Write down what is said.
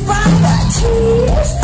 by the tears.